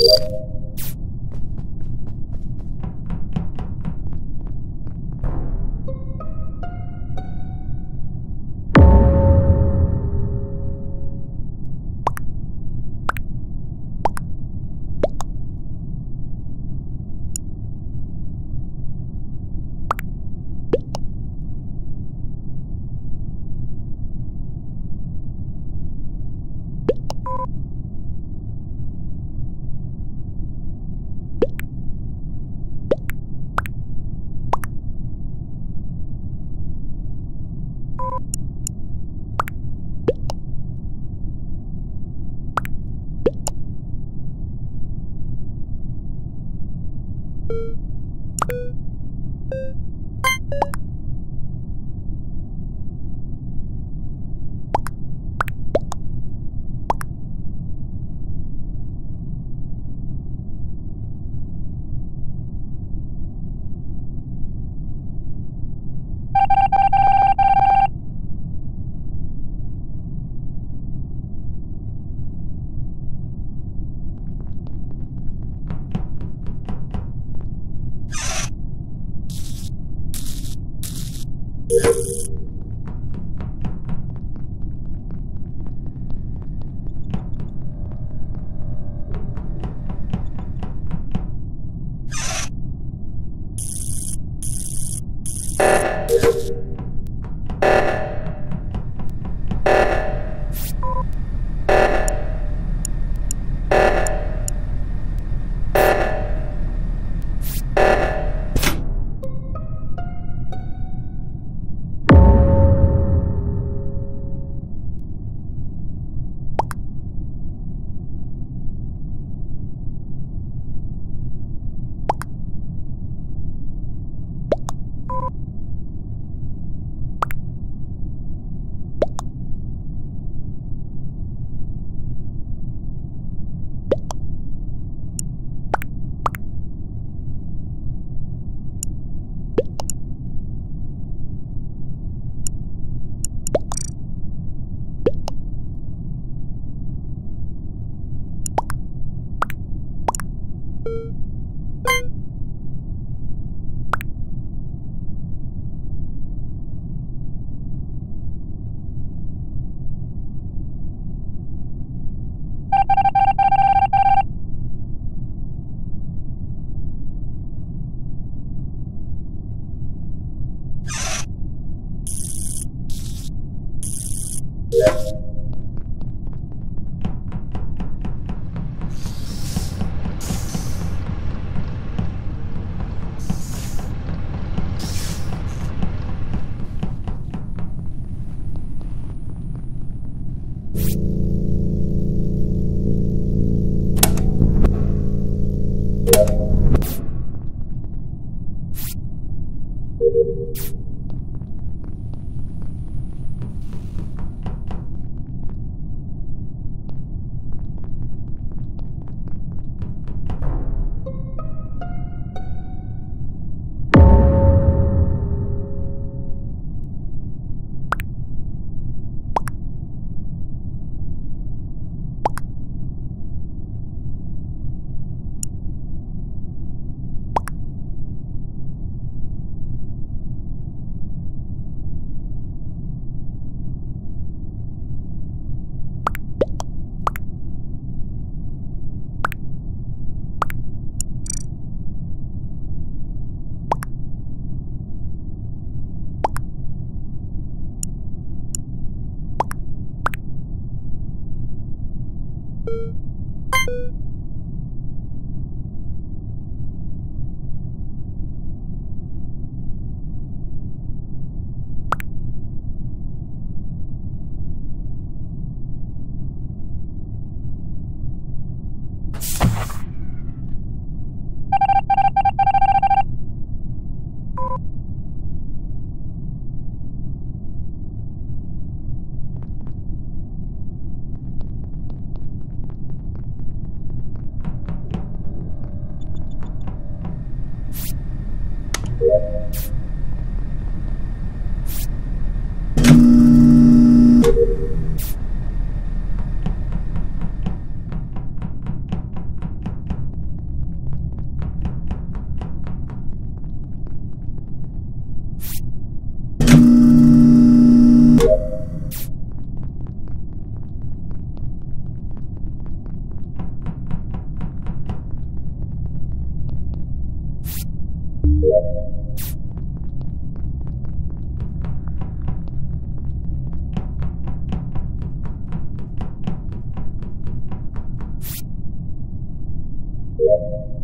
Yeah. you you you 多。